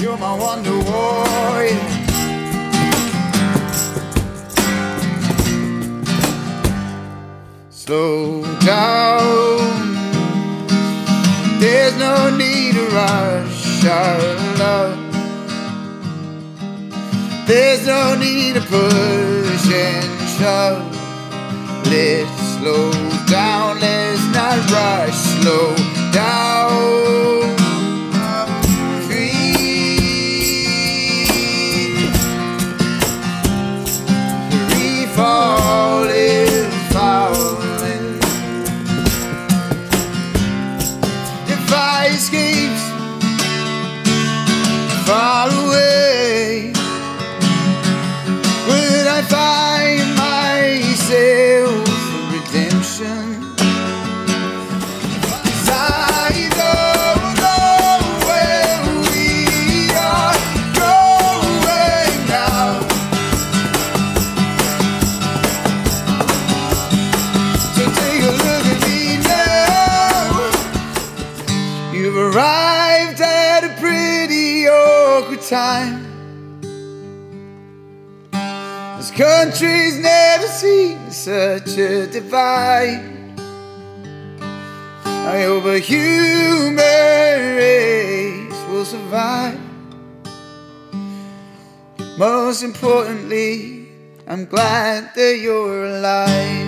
You're my wonder warrior. Slow down. There's no need to rush our love. There's no need to push and shove. Let's slow down, let's not rush. Slow I You've arrived at a pretty awkward time. This country's never seen such a divide. I hope a human race will survive. Most importantly, I'm glad that you're alive.